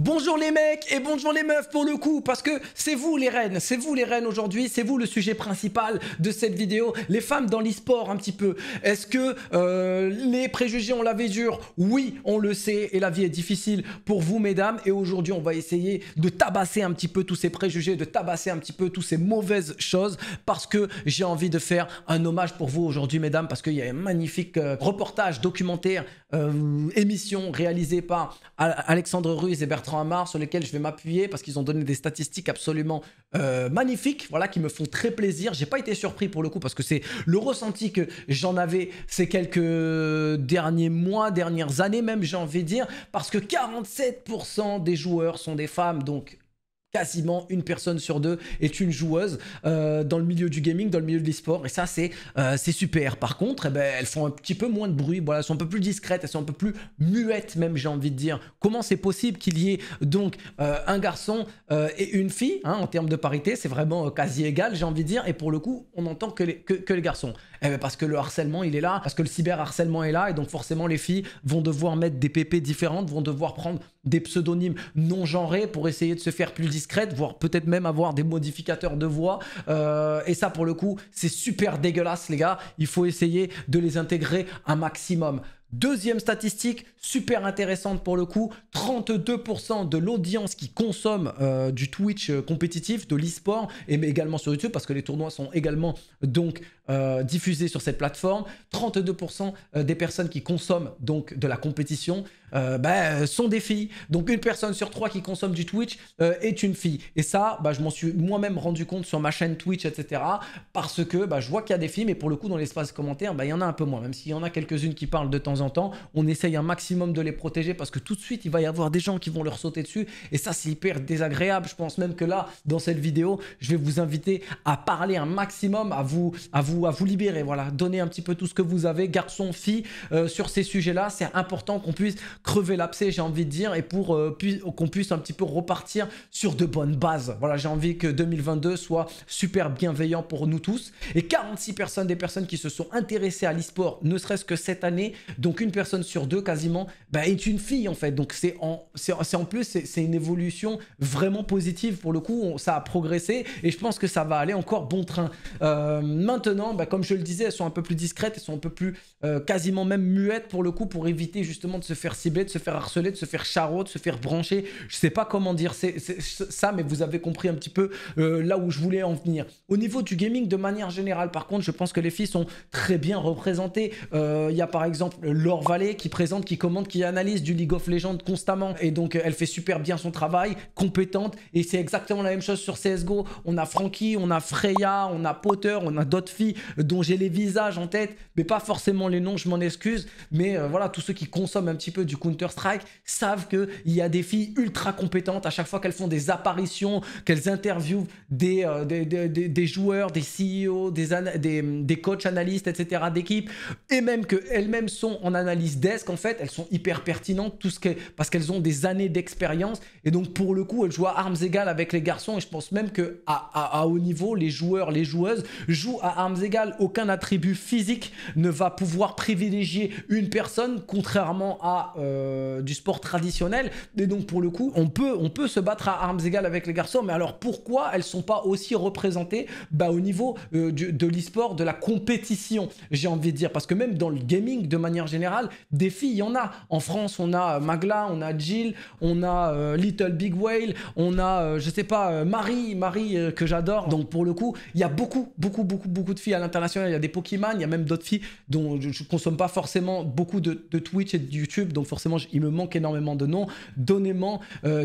Bonjour les mecs et bonjour les meufs pour le coup, parce que c'est vous les reines, c'est vous les reines aujourd'hui, c'est vous le sujet principal de cette vidéo, les femmes dans l'e-sport un petit peu. Est-ce que euh, les préjugés ont la vie dure Oui, on le sait et la vie est difficile pour vous mesdames. Et aujourd'hui on va essayer de tabasser un petit peu tous ces préjugés, de tabasser un petit peu toutes ces mauvaises choses parce que j'ai envie de faire un hommage pour vous aujourd'hui mesdames parce qu'il y a un magnifique euh, reportage documentaire, euh, émission réalisée par Alexandre Ruiz et Bertrand Amar sur lesquels je vais m'appuyer parce qu'ils ont donné des statistiques absolument euh, magnifiques, voilà, qui me font très plaisir. J'ai pas été surpris pour le coup parce que c'est le ressenti que j'en avais ces quelques derniers mois, dernières années même, j'ai envie de dire, parce que 47% des joueurs sont des femmes, donc quasiment une personne sur deux est une joueuse euh, dans le milieu du gaming, dans le milieu de l'e-sport, et ça c'est euh, super. Par contre, eh ben, elles font un petit peu moins de bruit, voilà, elles sont un peu plus discrètes, elles sont un peu plus muettes même, j'ai envie de dire. Comment c'est possible qu'il y ait donc euh, un garçon et une fille, hein, en termes de parité, c'est vraiment quasi égal, j'ai envie de dire, et pour le coup, on n'entend que les, que, les garçons. Eh ben, parce que le harcèlement, il est là, parce que le cyberharcèlement est là, et donc forcément les filles vont devoir mettre des PP différentes, vont devoir prendre des pseudonymes non genrés pour essayer de se faire plus discrète, voire peut-être même avoir des modificateurs de voix. Euh, et ça, pour le coup, c'est super dégueulasse, les gars. Il faut essayer de les intégrer un maximum. Deuxième statistique, super intéressante pour le coup, 32% de l'audience qui consomme euh, du Twitch euh, compétitif, de l'e-sport, et également sur YouTube, parce que les tournois sont également donc euh, sur cette plateforme. 32% des personnes qui consomment donc de la compétition bah, sont des filles. Donc une personne sur trois qui consomme du Twitch est une fille. Et ça, bah, je m'en suis moi-même rendu compte sur ma chaîne Twitch, etc. Parce que bah, je vois qu'il y a des filles, mais pour le coup, dans l'espace commentaire, il y en a un peu moins. Même s'il y en a quelques-unes qui parlent de temps en temps. On essaye un maximum de les protéger parce que tout de suite, il va y avoir des gens qui vont leur sauter dessus. Et ça, c'est hyper désagréable. Je pense même que là, dans cette vidéo, je vais vous inviter à parler un maximum, à vous, à vous, à vous libérer. Voilà, donner un petit peu tout ce que vous avez, garçon, fille, euh, sur ces sujets-là. C'est important qu'on puisse crever l'abcès, j'ai envie de dire, et pour euh, qu'on puisse un petit peu repartir sur de bonnes bases. Voilà, j'ai envie que 2022 soit super bienveillant pour nous tous. Et 46 personnes, des personnes qui se sont intéressées à l'e-sport, ne serait-ce que cette année. Donc une personne sur deux quasiment bah, est une fille en fait. Donc c'est en, en plus, c'est une évolution vraiment positive pour le coup. ça a progressé et je pense que ça va aller encore bon train. Euh, maintenant, bah, comme je le disais, elles sont un peu plus discrètes, elles sont un peu plus euh, quasiment même muettes pour le coup pour éviter justement de se faire cibler, de se faire harceler, de se faire charot, de se faire brancher. Je sais pas comment dire ça, mais vous avez compris un petit peu euh, là où je voulais en venir. Au niveau du gaming de manière générale, par contre, je pense que les filles sont très bien représentées. Il y a par exemple Laure Vallée qui présente, qui commente, qui analyse du League of Legends constamment. Et donc, elle fait super bien son travail, compétente. Et c'est exactement la même chose sur CSGO. On a Frankie, on a Freya, on a Potter, on a d'autres filles dont j'ai les visages en tête, mais pas forcément les noms, je m'en excuse. Mais euh, voilà, tous ceux qui consomment un petit peu du Counter-Strike savent qu'il y a des filles ultra compétentes à chaque fois qu'elles font des apparitions, qu'elles interviewent des, euh, des, joueurs, des CEO, des, des, coachs analystes, etc., d'équipe, et même qu'elles-mêmes sont en analyse desk, en fait, elles sont hyper pertinentes, tout ce que, parce qu'elles ont des années d'expérience. Et donc, pour le coup, elles jouent à armes égales avec les garçons. Et je pense même que à, à, haut niveau, les joueurs, les joueuses jouent à armes égales. Aucun attribut physique ne va pouvoir privilégier une personne, contrairement à euh, du sport traditionnel. Et donc, pour le coup, on peut, on peut se battre à armes égales avec les garçons. Mais alors, pourquoi elles sont pas aussi représentées? Bah, au niveau euh, de l'e-sport, de la compétition, j'ai envie de dire Parce que même dans le gaming, de manière générale, des filles, il y en a. En France, on a Magla, on a Jill, on a euh, Little Big Whale, on a, euh, je sais pas, euh, Marie, Marie que j'adore. Donc pour le coup, il y a beaucoup, beaucoup, beaucoup, beaucoup de filles à l'international. Il y a des Pokémon, il y a même d'autres filles dont je, ne consomme pas forcément beaucoup de, Twitch et de YouTube. Donc forcément, il me manque énormément de noms, d'honnêtement,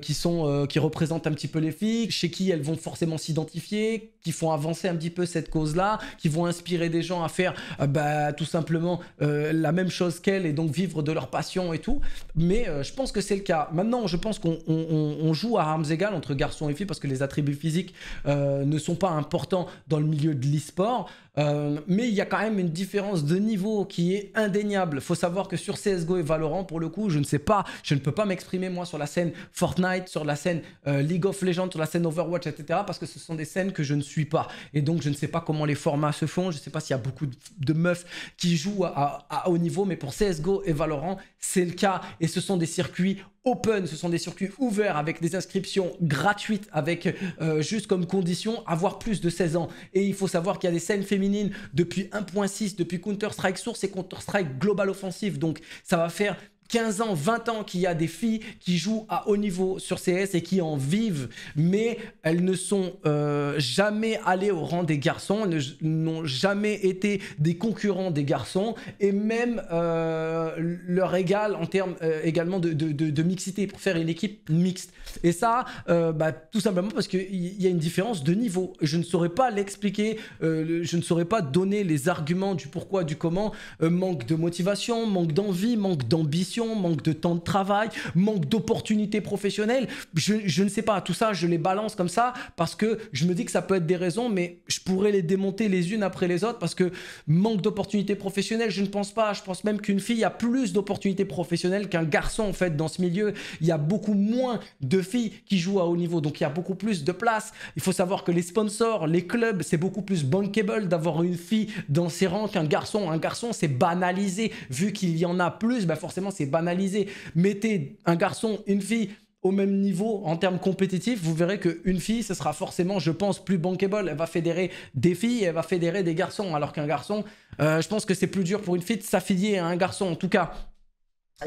qui sont, qui représentent un petit peu les filles, chez qui elles vont forcément s'identifier, qui font avancer un petit peu cette cause-là, qui vont inspirer des gens à faire, bah, tout simplement la même chose qu'elles et donc vivre de leur passion et tout. Mais euh, je pense que c'est le cas. Maintenant, je pense qu'on joue à armes égales entre garçons et filles parce que les attributs physiques euh, ne sont pas importants dans le milieu de l'e-sport. Euh, mais il y a quand même une différence de niveau qui est indéniable. faut savoir que sur CSGO et Valorant, pour le coup, je ne sais pas, je ne peux pas m'exprimer moi sur la scène Fortnite, sur la scène League of Legends, sur la scène Overwatch, etc. Parce que ce sont des scènes que je ne suis pas. Et donc, je ne sais pas comment les formats se font. Je ne sais pas s'il y a beaucoup de meufs qui jouent à, à haut niveau. Mais pour CSGO et Valorant, c'est le cas et ce sont des circuits open, ce sont des circuits ouverts avec des inscriptions gratuites, avec euh, juste comme condition avoir plus de 16 ans. Et il faut savoir qu'il y a des scènes féminines depuis 1.6, depuis Counter-Strike Source et Counter-Strike Global Offensive. Donc ça va faire 15 ans, 20 ans qu'il y a des filles qui jouent à haut niveau sur CS et qui en vivent, mais elles ne sont euh, jamais allées au rang des garçons, n'ont jamais été des concurrents des garçons, et même euh, leur égal en termes euh, également de, de, mixité, pour faire une équipe mixte. Et ça, bah, tout simplement parce qu'il y a une différence de niveau. Je ne saurais pas l'expliquer, je ne saurais pas donner les arguments du pourquoi, du comment, manque de motivation, manque d'envie, manque d'ambition manque de temps de travail, manque d'opportunités professionnelles. Je, ne sais pas, tout ça, je les balance comme ça parce que je me dis que ça peut être des raisons, mais je pourrais les démonter les unes après les autres parce que manque d'opportunités professionnelles, je ne pense pas. Je pense même qu'une fille a plus d'opportunités professionnelles qu'un garçon en fait dans ce milieu. Il y a beaucoup moins de filles qui jouent à haut niveau, donc il y a beaucoup plus de place. Il faut savoir que les sponsors, les clubs, c'est beaucoup plus bankable d'avoir une fille dans ses rangs qu'un garçon. Un garçon, c'est banalisé vu qu'il y en a plus, bah forcément c'est banalisé. Mettez un garçon, une fille au même niveau en termes compétitifs, vous verrez qu'une fille, ce sera forcément, je pense, plus bankable. Elle va fédérer des filles, elle va fédérer des garçons. Alors qu'un garçon, euh, je pense que c'est plus dur pour une fille de s'affilier à un garçon. En tout cas,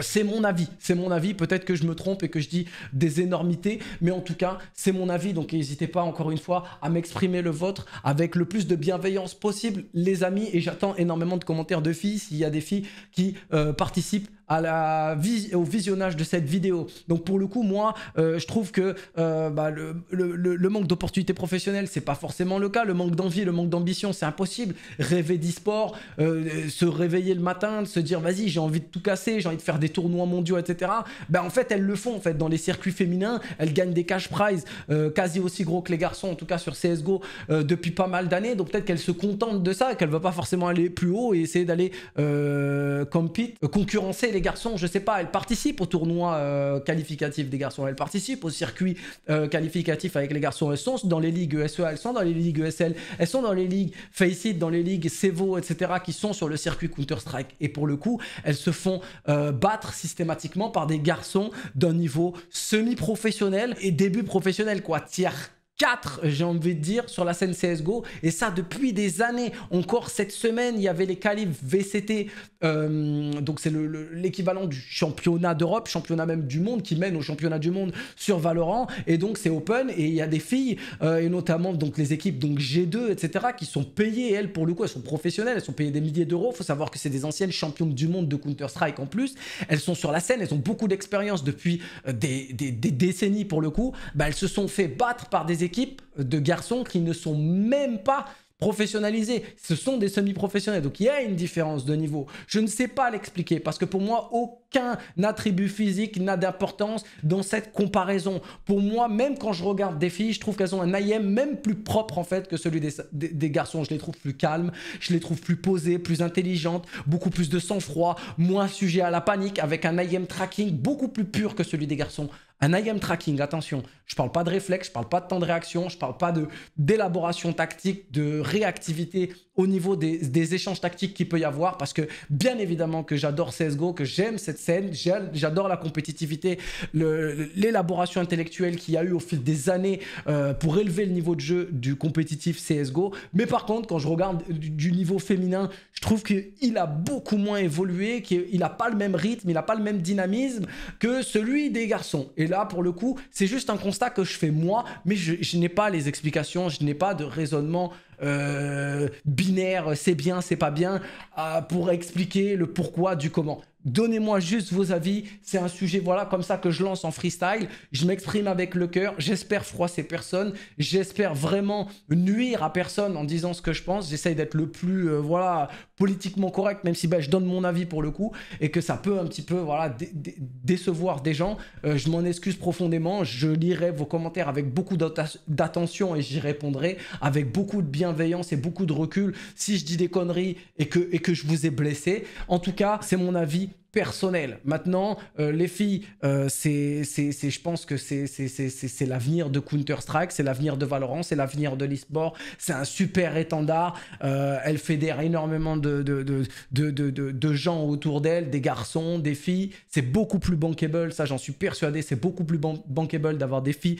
c'est mon avis, c'est mon avis, peut-être que je me trompe et que je dis des énormités, mais en tout cas, c'est mon avis, donc n'hésitez pas encore une fois à m'exprimer le vôtre avec le plus de bienveillance possible, les amis, et j'attends énormément de commentaires de filles, s'il y a des filles qui euh, participent au visionnage de cette vidéo. Donc pour le coup, moi, euh, je trouve que euh, bah, le, manque d'opportunités professionnelles, c'est pas forcément le cas. Le manque d'envie, le manque d'ambition, c'est impossible. Rêver d'e-sport, euh, se réveiller le matin, se dire vas-y, j'ai envie de tout casser, j'ai envie de faire des tournois mondiaux, etc. Ben en fait, elles le font en fait dans les circuits féminins. Elles gagnent des cash prizes quasi aussi gros que les garçons, en tout cas sur CS:GO depuis pas mal d'années. Donc peut-être qu'elles se contentent de ça, qu'elles ne veulent pas forcément aller plus haut et essayer d'aller compete, concurrencer les garçons, je sais pas, elles participent au tournoi euh, qualificatif des garçons, elles participent au circuit euh, qualificatif avec les garçons, elles sont dans les ligues ESEA, elles sont dans les ligues ESL, elles sont dans les ligues Faceit, dans les ligues Cevo, etc., qui sont sur le circuit Counter-Strike. Et pour le coup, elles se font euh, battre systématiquement par des garçons d'un niveau semi-professionnel et début professionnel, quoi, tiers 4, j'ai envie de dire, sur la scène CSGO. Et ça, depuis des années. Encore cette semaine, il y avait les qualifs VCT. Euh, donc, c'est l'équivalent du championnat d'Europe, championnat même du monde, qui mène au championnat du monde sur Valorant. Et donc, c'est open. Et il y a des filles, euh, et notamment donc, les équipes donc G2, etc., qui sont payées, elles, pour le coup, elles sont professionnelles. Elles sont payées des milliers d'euros. Il faut savoir que c'est des anciennes championnes du monde de Counter-Strike en plus. Elles sont sur la scène. Elles ont beaucoup d'expérience depuis euh, des, décennies, pour le coup. Bah, elles se sont fait battre par des équipes équipe de garçons qui ne sont même pas professionnalisés. Ce sont des semi-professionnels. Donc il y a une différence de niveau. Je ne sais pas l'expliquer parce que pour moi, aucun attribut physique n'a d'importance dans cette comparaison. Pour moi, même quand je regarde des filles, je trouve qu'elles ont un IM même plus propre en fait que celui des, des, garçons. Je les trouve plus calmes, je les trouve plus posées, plus intelligentes, beaucoup plus de sang-froid, moins sujet à la panique, avec un IM tracking beaucoup plus pur que celui des garçons. Un IM tracking, attention, je parle pas de réflexe, je parle pas de temps de réaction, je parle pas d'élaboration tactique, de réactivité au niveau des, échanges tactiques qu'il peut y avoir, parce que bien évidemment que j'adore CSGO, que j'aime cette scène, j'adore la compétitivité, l'élaboration intellectuelle qu'il y a eu au fil des années euh, pour élever le niveau de jeu du compétitif CSGO. Mais par contre, quand je regarde du, niveau féminin, je trouve qu'il a beaucoup moins évolué, qu'il n'a pas le même rythme, il n'a pas le même dynamisme que celui des garçons. Et là, pour le coup, c'est juste un constat que je fais moi, mais je, je n'ai pas les explications, je n'ai pas de raisonnement euh, binaire, c'est bien, c'est pas bien, pour expliquer le pourquoi du comment. Donnez-moi juste vos avis. C'est un sujet, voilà, comme ça que je lance en freestyle. Je m'exprime avec le cœur. J'espère froisser personne. J'espère vraiment nuire à personne en disant ce que je pense. J'essaye d'être le plus, euh, voilà, politiquement correct, même si ben, je donne mon avis pour le coup et que ça peut un petit peu, voilà, décevoir des gens. je m'en excuse profondément. Je lirai vos commentaires avec beaucoup d'attention et j'y répondrai avec beaucoup de bien bienveillance et beaucoup de recul si je dis des conneries et que, et que je vous ai blessé. En tout cas, c'est mon avis Merci. Personnel. Maintenant, euh, les filles, euh, je pense que c'est, l'avenir de Counter-Strike, c'est l'avenir de Valorant, c'est l'avenir de l'e-sport. C'est un super étendard. Euh, elle fédère énormément de, de, de, de, gens autour d'elle, des garçons, des filles. C'est beaucoup plus bankable, ça j'en suis persuadé. C'est beaucoup plus bankable d'avoir des filles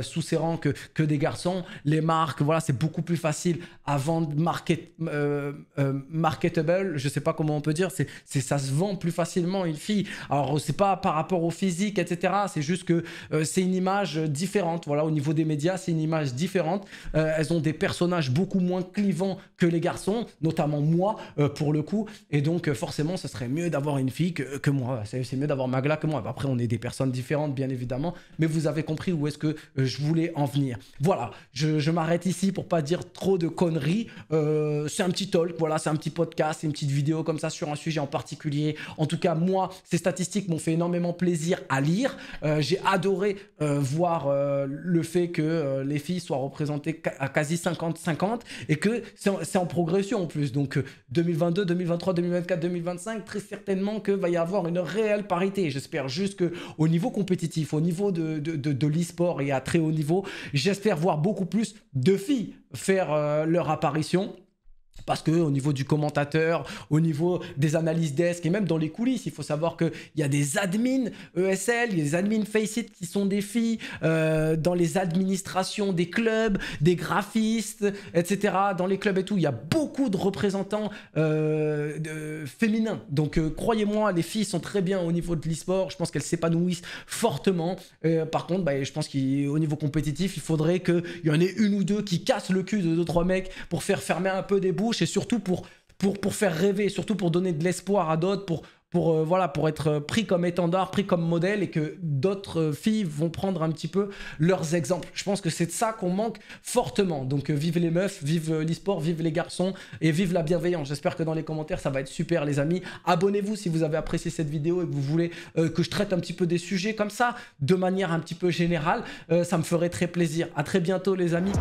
sous ses rangs que, que des garçons. Les marques, voilà, c'est beaucoup plus facile à vendre, market, marketable, je sais pas comment on peut dire, c'est, ça se vend plus facilement une fille. Alors, c'est pas par rapport au physique, etc. C'est juste que euh, c'est une image différente. Voilà, au niveau des médias, c'est une image différente. Euh, elles ont des personnages beaucoup moins clivants que les garçons, notamment moi, euh, pour le coup. Et donc, forcément, ce serait mieux d'avoir une fille que, que moi. C'est mieux d'avoir Magla que moi. Après, on est des personnes différentes, bien évidemment. Mais vous avez compris où est-ce que je voulais en venir. Voilà, je, je m'arrête ici pour pas dire trop de conneries. c'est un petit talk, voilà, c'est un petit podcast, c'est une petite vidéo comme ça sur un sujet en particulier. En tout cas, moi, ces statistiques m'ont fait énormément plaisir à lire. Euh, j'ai adoré euh, voir euh, le fait que les filles soient représentées à quasi 50-50 et que c'est en, progression en plus. Donc 2022, 2023, 2024, 2025, très certainement que va y avoir une réelle parité. J'espère juste que au niveau compétitif, au niveau de, de l'e-sport et à très haut niveau, j'espère voir beaucoup plus de filles faire leur apparition parce que au niveau du commentateur, au niveau des analyses desk et même dans les coulisses, il faut savoir qu'il y a des admins ESL, il y a des admins Faceit qui sont des filles, euh, dans les administrations des clubs, des graphistes, etc. Dans les clubs et tout, il y a beaucoup de représentants euh, féminins. Donc euh, croyez-moi, les filles sont très bien au niveau de l'e-sport. Je pense qu'elles s'épanouissent fortement. par contre, bah, je pense qu'au niveau compétitif, il faudrait qu'il y en ait une ou deux qui cassent le cul de deux trois mecs pour faire fermer un peu des bouts et surtout pour, pour, pour faire rêver, surtout pour donner de l'espoir à d'autres, pour, pour, euh, voilà, pour être pris comme étendard, pris comme modèle et que d'autres filles vont prendre un petit peu leurs exemples. Je pense que c'est de ça qu'on manque fortement. Donc euh, vive les meufs, vive euh, l'e-sport, vive les garçons et vive la bienveillance. J'espère que dans les commentaires ça va être super les amis. Abonnez-vous si vous avez apprécié cette vidéo et que vous voulez que je traite un petit peu des sujets comme ça de manière un petit peu générale. ça me ferait très plaisir. À très bientôt les amis.